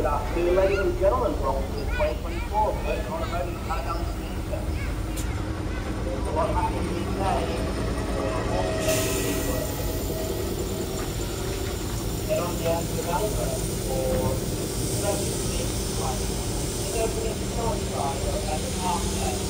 Good afternoon, ladies and gentlemen. Welcome to the 2024 First Automotive Countdown Sneaker. There's a lot happening. Head on down to the Nova for service sneakers. It's opening coincide at the half day.